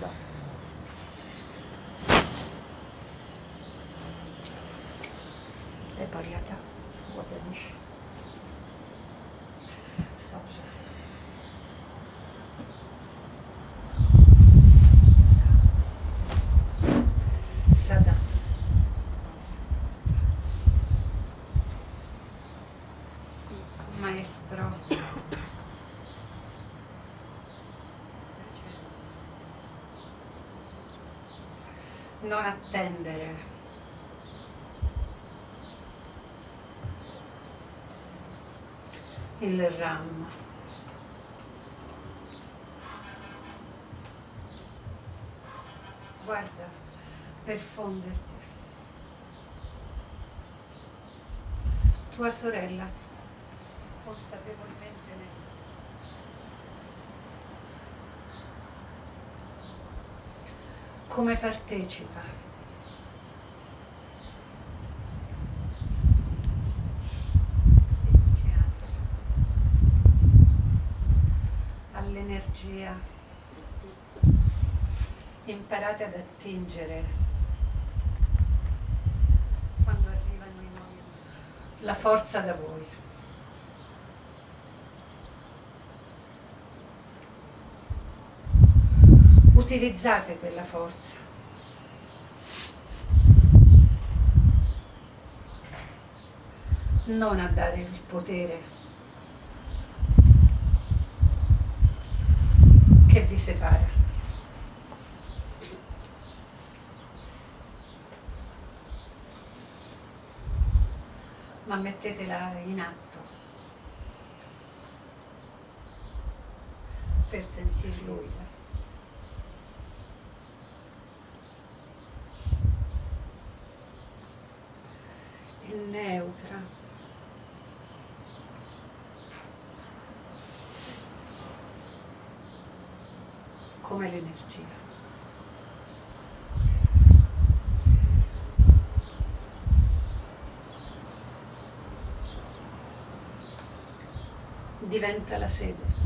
das. É variata, guadalupe, salsa. Sada. Maestro. Non attendere. Il RAM. Guarda, per fonderti. Tua sorella, consapevolmente come partecipa. All'energia. Imparate ad attingere quando arrivano i nuovi la forza da voi. Utilizzate quella forza. Non a dare il potere che vi separa. Ma mettetela in atto per sentir lui. Neutra. Come l'energia. Diventa la sede.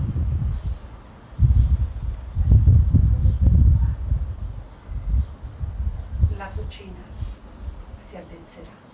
La fucina si addenserà.